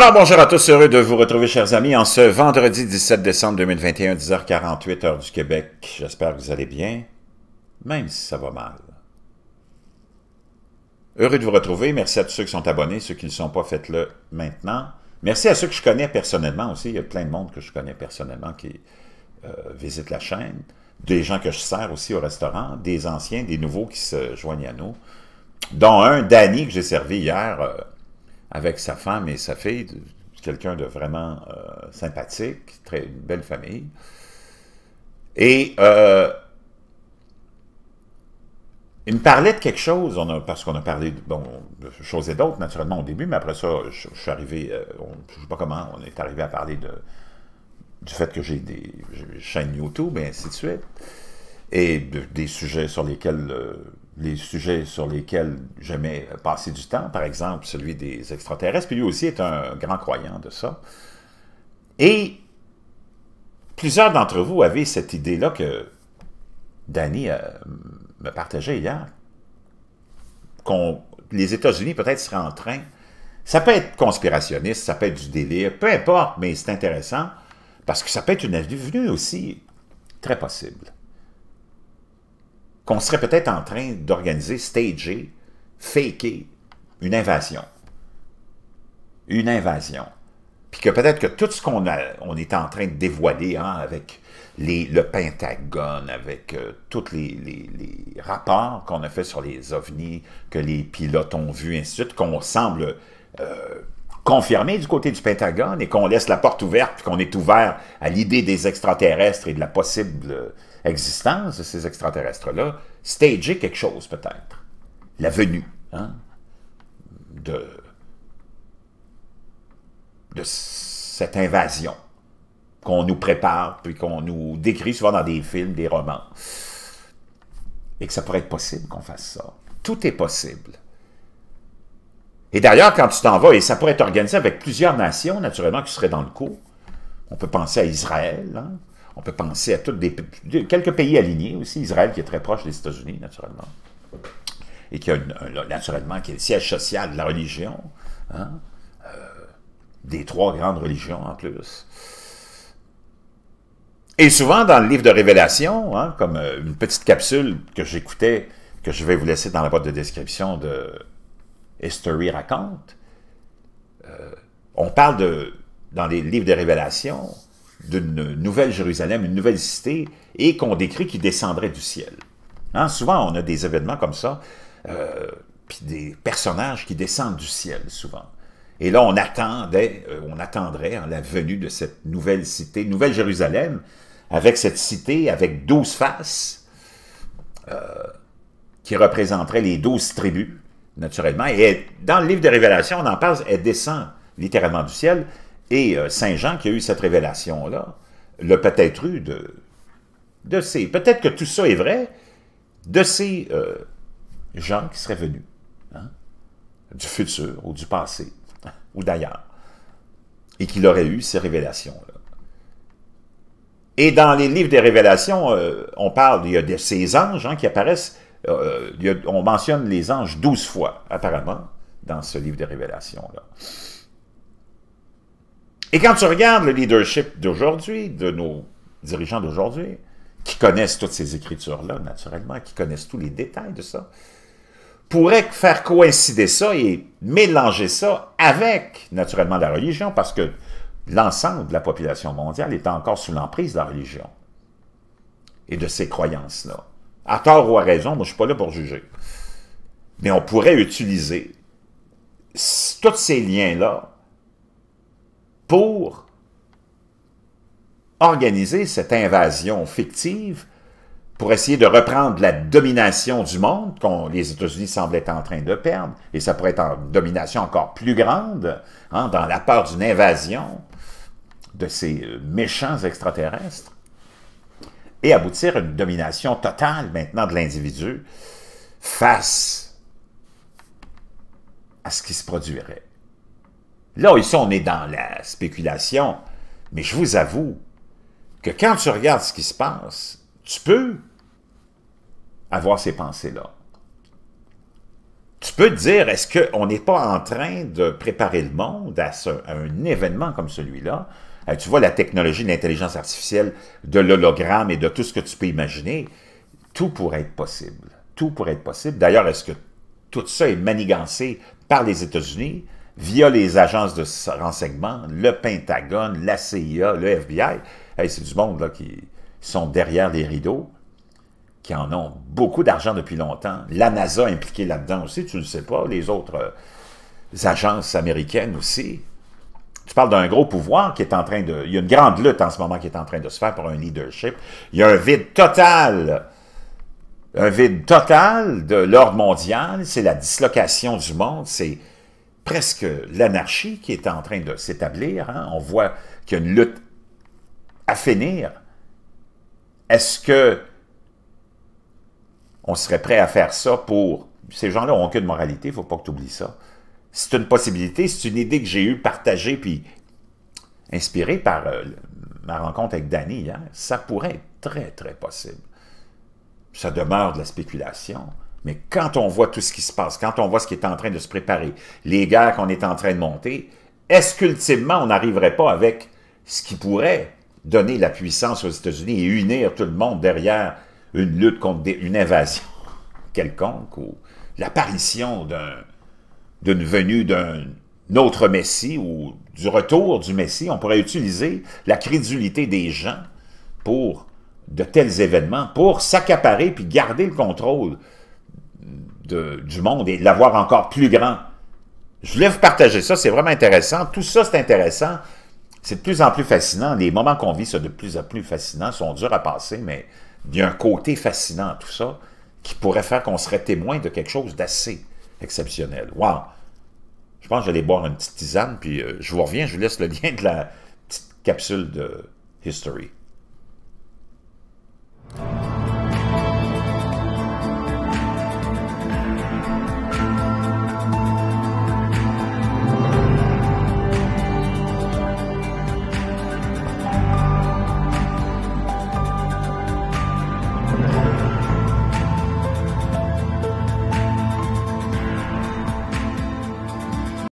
Alors bonjour à tous, heureux de vous retrouver chers amis en ce vendredi 17 décembre 2021, 10h48 heure du Québec. J'espère que vous allez bien, même si ça va mal. Heureux de vous retrouver, merci à tous ceux qui sont abonnés, ceux qui ne sont pas, faites-le maintenant. Merci à ceux que je connais personnellement aussi, il y a plein de monde que je connais personnellement qui euh, visitent la chaîne, des gens que je sers aussi au restaurant, des anciens, des nouveaux qui se joignent à nous, dont un, Danny, que j'ai servi hier... Euh, avec sa femme et sa fille, quelqu'un de vraiment euh, sympathique, très une belle famille. Et euh, il me parlait de quelque chose, parce qu'on a parlé de, bon, choses et d'autres, naturellement, au début, mais après ça, je, suis arrivé, euh, je ne sais pas comment, on est arrivé à parler de, du fait que j'ai des chaînes YouTube, et ainsi de suite, et des sujets sur lesquels les sujets sur lesquels j'aimais passer du temps, par exemple celui des extraterrestres, puis lui aussi est un grand croyant de ça. Et plusieurs d'entre vous avaient cette idée-là que Danny euh, me partageait hier, qu'on les États-Unis peut-être seraient en train, ça peut être conspirationniste, ça peut être du délire, peu importe, mais c'est intéressant, parce que ça peut être une avenue aussi très possible qu'on serait peut-être en train d'organiser, stager, faker une invasion. Une invasion. Puis que peut-être que tout ce qu'on on est en train de dévoiler hein, avec le Pentagone, avec euh, tous les, les, rapports qu'on a fait sur les ovnis, que les pilotes ont vus, ainsi de suite, qu'on semble euh, confirmer du côté du Pentagone et qu'on laisse la porte ouverte, qu'on est ouvert à l'idée des extraterrestres et de la possible existence de ces extraterrestres-là, stager quelque chose peut-être. La venue hein, de, cette invasion qu'on nous prépare, puis qu'on nous décrit souvent dans des films, des romans. Et que ça pourrait être possible qu'on fasse ça. Tout est possible. Et d'ailleurs, quand tu t'en vas, et ça pourrait être organisé avec plusieurs nations, naturellement, qui seraient dans le coup. On peut penser à Israël, hein, on peut penser à toutes des, quelques pays alignés aussi, Israël qui est très proche des États-Unis, naturellement, et qui a naturellement qui est le siège social de la religion, hein, euh, des trois grandes religions en plus. Et souvent dans le livre de Révélation, hein, comme euh, une petite capsule que j'écoutais, que je vais vous laisser dans la boîte de description de History raconte, euh, on parle de, dans les livres de Révélation, d'une nouvelle Jérusalem, une nouvelle cité, et qu'on décrit qui descendrait du ciel. Hein, souvent, on a des événements comme ça, euh, puis des personnages qui descendent du ciel, souvent. Et là, on attendait, euh, on attendrait hein, la venue de cette nouvelle cité, nouvelle Jérusalem, avec cette cité, avec douze faces, euh, qui représenteraient les douze tribus, naturellement. Et dans le livre de Révélation, on en parle, elle descend littéralement du ciel, et euh, Saint Jean qui a eu cette révélation-là, l'a peut-être eu de, de ces... Peut-être que tout ça est vrai, de ces euh, gens qui seraient venus, hein, du futur ou du passé, ou d'ailleurs, et qu'il aurait eu ces révélations-là. Et dans les livres des révélations, euh, on parle, il y a de ces anges hein, qui apparaissent, on mentionne les anges douze fois, apparemment, dans ce livre des révélations-là. Et quand tu regardes le leadership d'aujourd'hui, de nos dirigeants d'aujourd'hui, qui connaissent toutes ces écritures-là, naturellement, qui connaissent tous les détails de ça, pourraient faire coïncider ça et mélanger ça avec, naturellement, la religion, parce que l'ensemble de la population mondiale est encore sous l'emprise de la religion et de ces croyances-là. À tort ou à raison, moi je ne suis pas là pour juger. Mais on pourrait utiliser tous ces liens-là pour organiser cette invasion fictive pour essayer de reprendre la domination du monde qu'on les États-Unis semblent être en train de perdre, et ça pourrait être une domination encore plus grande, hein, dans la peur d'une invasion de ces euh, méchants extraterrestres, et aboutir à une domination totale maintenant de l'individu face à ce qui se produirait. Là, ici, on est dans la spéculation, mais je vous avoue que quand tu regardes ce qui se passe, tu peux avoir ces pensées-là. Tu peux te dire, est-ce qu'on n'est pas en train de préparer le monde à, un événement comme celui-là? Euh, tu vois, la technologie de l'intelligence artificielle, de l'hologramme et de tout ce que tu peux imaginer, tout pourrait être possible. Tout pourrait être possible. D'ailleurs, est-ce que tout ça est manigancé par les États-Unis? Via les agences de renseignement, le Pentagone, la CIA, le FBI? c'est du monde qui sont derrière les rideaux qui en ont beaucoup d'argent depuis longtemps. La NASA impliquée là-dedans aussi, tu ne sais pas, les autres euh, agences américaines aussi. Tu parles d'un gros pouvoir qui est en train de... Il y a une grande lutte en ce moment qui est en train de se faire pour un leadership. Il y a un vide total, un vide total de l'ordre mondial, c'est la dislocation du monde, c'est presque l'anarchie qui est en train de s'établir. Hein. On voit qu'il y a une lutte à finir. Est-ce que on serait prêt à faire ça pour... Ces gens-là n'ont aucune moralité, il ne faut pas que tu oublies ça. C'est une possibilité, c'est une idée que j'ai eue, partagée, puis inspirée par euh, ma rencontre avec Danny. Ça pourrait être très, très possible. Ça demeure de la spéculation, mais quand on voit tout ce qui se passe, quand on voit ce qui est en train de se préparer, les guerres qu'on est en train de monter, est-ce qu'ultimement, on n'arriverait pas avec ce qui pourrait donner la puissance aux États-Unis et unir tout le monde derrière une lutte contre une invasion quelconque ou l'apparition d'une venue d'un autre Messie ou du retour du Messie, on pourrait utiliser la crédulité des gens pour de tels événements, pour s'accaparer puis garder le contrôle de, du monde et l'avoir encore plus grand. Je voulais vous partager ça, c'est vraiment intéressant. Tout ça, c'est intéressant. C'est de plus en plus fascinant. Les moments qu'on vit sont de plus en plus fascinants, sont durs à passer, mais il y a un côté fascinant à tout ça qui pourrait faire qu'on serait témoin de quelque chose d'assez exceptionnel. Wow! Je pense que je vais aller boire une petite tisane, puis euh, je vous reviens, je vous laisse le lien de la petite capsule de History.